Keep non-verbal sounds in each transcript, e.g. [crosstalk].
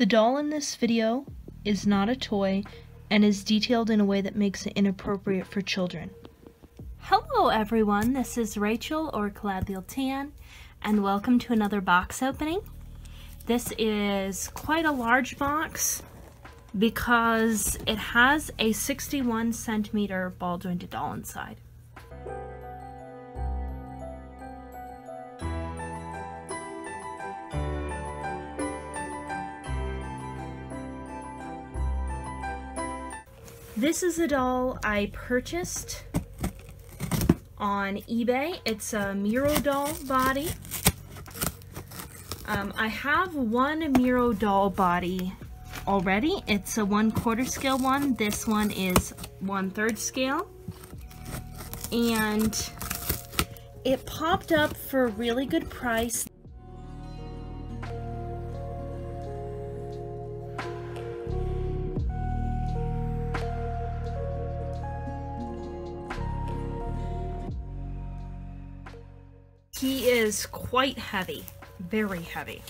The doll in this video is not a toy and is detailed in a way that makes it inappropriate for children. Hello everyone, this is Rachel or Caladhiel Tan and welcome to another box opening. This is quite a large box because it has a 61 centimeter ball jointed doll inside. This is a doll I purchased on eBay. It's a Mirodoll body. Um, I have one Mirodoll body already. It's a one quarter scale one. This one is one third scale. And it popped up for a really good price. He is quite heavy, very heavy.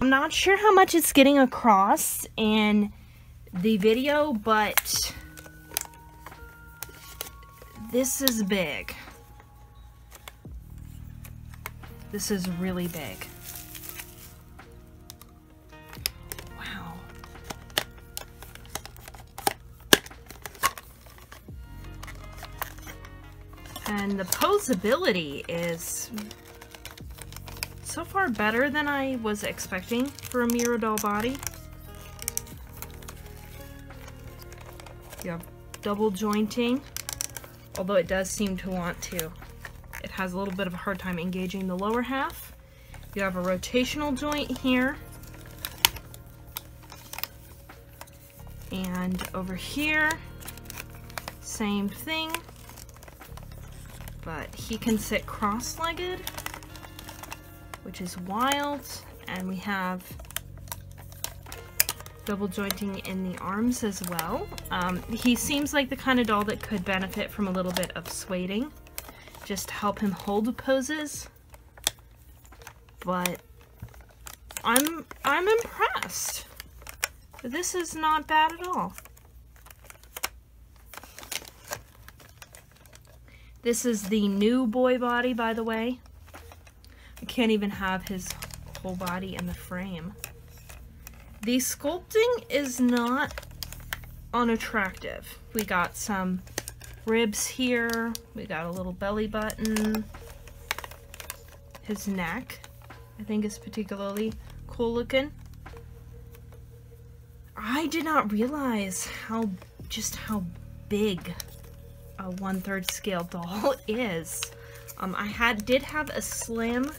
I'm not sure how much it's getting across in the video, but this is big. This is really big. And the posability is so far better than I was expecting for a Mirodoll body. You have double jointing, although it does seem to want to. It has a little bit of a hard time engaging the lower half. You have a rotational joint here. And over here, same thing, but he can sit cross-legged which is wild. And we have double jointing in the arms as well. Um, he seems like the kind of doll that could benefit from a little bit of sueding, just to help him hold poses. But I'm I'm impressed. This is not bad at all. This is the new boy body, by the way. I can't even have his whole body in the frame. The sculpting is not unattractive. We got some ribs here. We got a little belly button. His neck, I think is particularly cool looking. I did not realize how, just how big a one-third scale doll [laughs] is. Um, I had did have a slim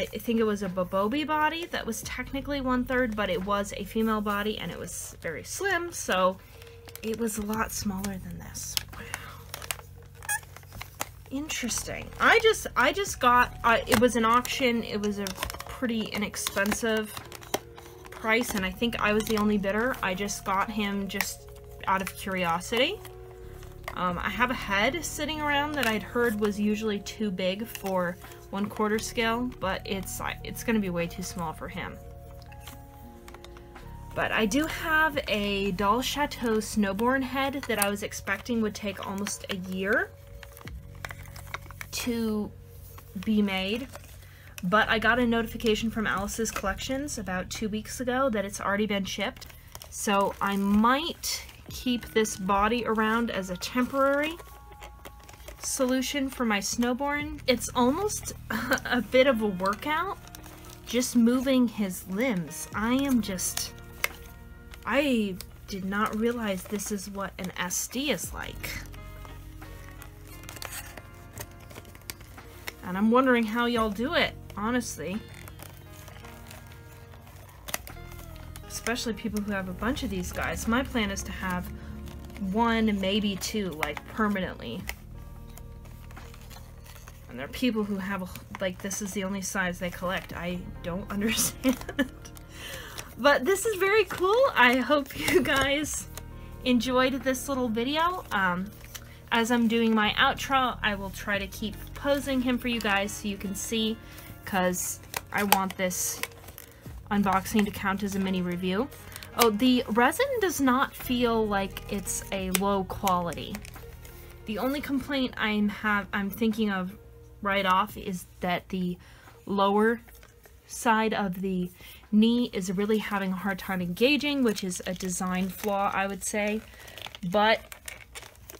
I think it was a Bobobie body that was technically one third, but it was a female body and it was very slim, so it was a lot smaller than this. Wow. Interesting. I just, I just got, uh, it was an auction, it was a pretty inexpensive price, and I think I was the only bidder. I just got him just out of curiosity. Um, I have a head sitting around that I'd heard was usually too big for one quarter scale, but it's it's going to be way too small for him. But I do have a Doll Chateau Snowborn head that I was expecting would take almost a year to be made. But I got a notification from Alice's Collections about two weeks ago that it's already been shipped. So I might keep this body around as a temporary solution for my snowborn. It's almost [laughs] a bit of a workout just moving his limbs. I am just... I did not realize this is what an SD is like. And I'm wondering how y'all do it, honestly. Especially people who have a bunch of these guys. My plan is to have one, maybe two, like permanently. And there are people who have, like, this is the only size they collect. I don't [laughs] understand. but this is very cool. I hope you guys enjoyed this little video. Um, as I'm doing my outro, I will try to keep posing him for you guys so you can see, because I want this unboxing to count as a mini review. Oh, the resin does not feel like it's a low quality. The only complaint I'm have I'm thinking of right off is that the lower side of the knee is really having a hard time engaging, which is a design flaw, I would say. But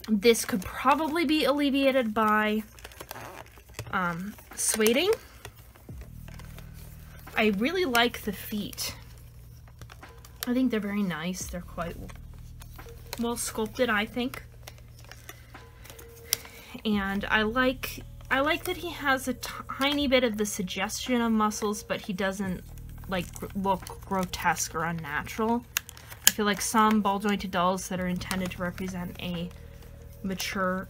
this could probably be alleviated by um, sueding. I really like the feet. I think they're very nice. They're quite well sculpted, I think. And I like I like that he has a tiny bit of the suggestion of muscles, but he doesn't like look grotesque or unnatural. I feel like some ball jointed dolls that are intended to represent a mature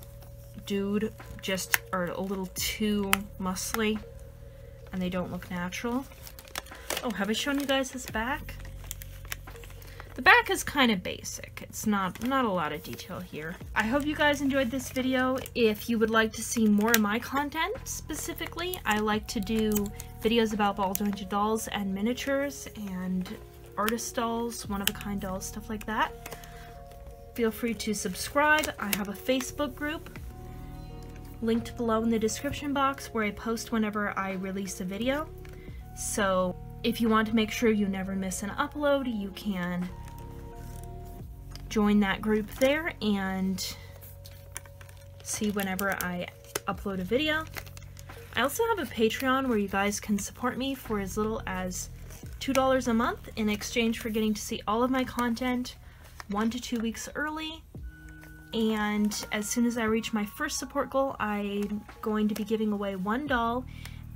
dude just are a little too muscly and they don't look natural. Oh, have I shown you guys his back? The back is kind of basic. It's not, not a lot of detail here. I hope you guys enjoyed this video. If you would like to see more of my content specifically, I like to do videos about ball jointed dolls and miniatures and artist dolls, one-of-a-kind dolls, stuff like that. Feel free to subscribe. I have a Facebook group linked below in the description box where I post whenever I release a video. So if you want to make sure you never miss an upload, you can join that group there and see whenever I upload a video. I also have a Patreon where you guys can support me for as little as $2 a month in exchange for getting to see all of my content one to two weeks early. And as soon as I reach my first support goal, I'm going to be giving away one doll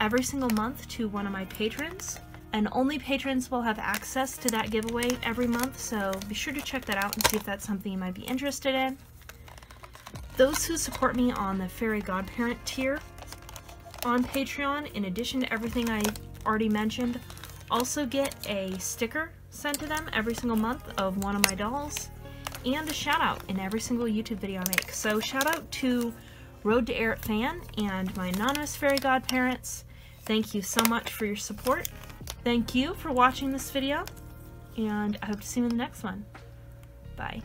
every single month to one of my patrons and only patrons will have access to that giveaway every month, so be sure to check that out and see if that's something you might be interested in. Those who support me on the Fairy Godparent tier on Patreon, in addition to everything I already mentioned, also get a sticker sent to them every single month of one of my dolls, and a shout out in every single YouTube video I make. So shout out to Road to Ehret fan and my anonymous fairy godparents. Thank you so much for your support. Thank you for watching this video, and I hope to see you in the next one. Bye.